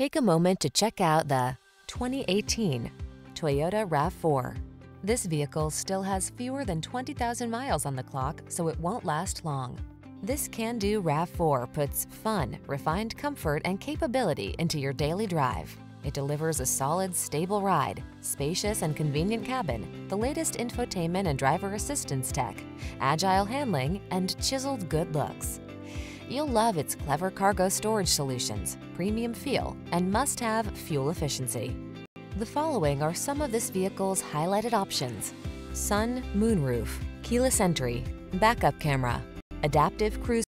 Take a moment to check out the 2018 Toyota RAV4. This vehicle still has fewer than 20,000 miles on the clock, so it won't last long. This can-do RAV4 puts fun, refined comfort, and capability into your daily drive. It delivers a solid, stable ride, spacious and convenient cabin, the latest infotainment and driver assistance tech, agile handling, and chiseled good looks. You'll love its clever cargo storage solutions, premium feel, and must-have fuel efficiency. The following are some of this vehicle's highlighted options. Sun, moonroof, keyless entry, backup camera, adaptive cruise